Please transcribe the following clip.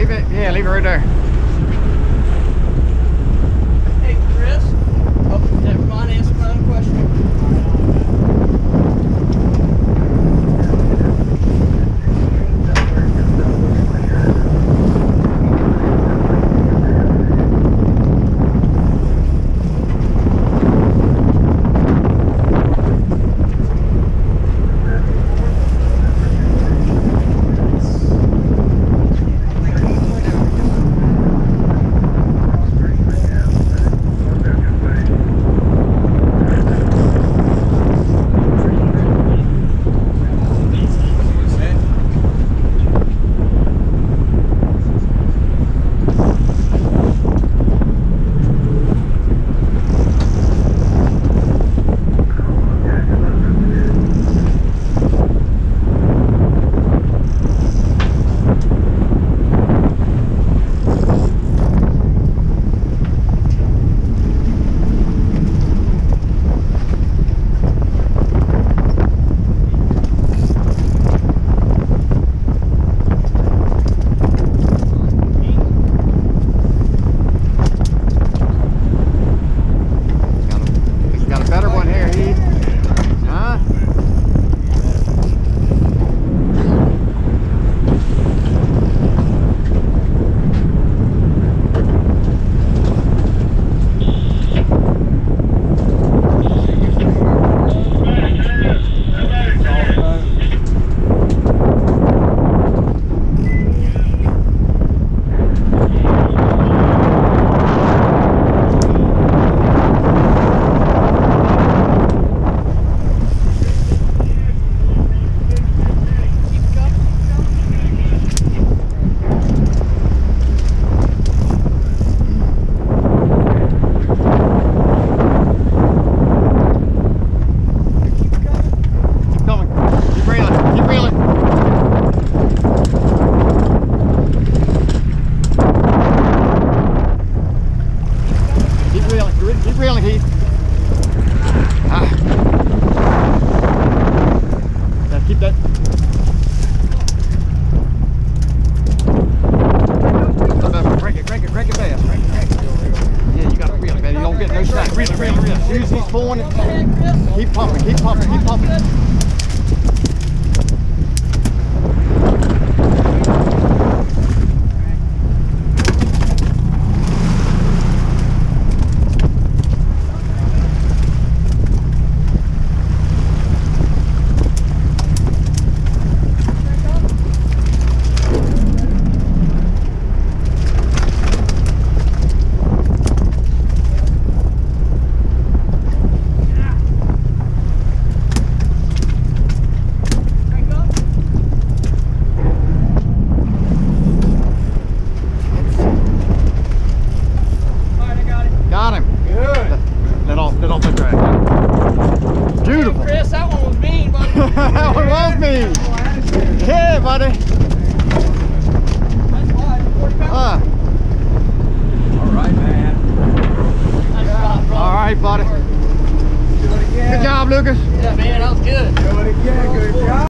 Leave it, yeah, leave it right there. Reel it, reel it, he's pulling it. Keep pumping, keep pumping, keep pumping. one was me. Yeah, buddy. That's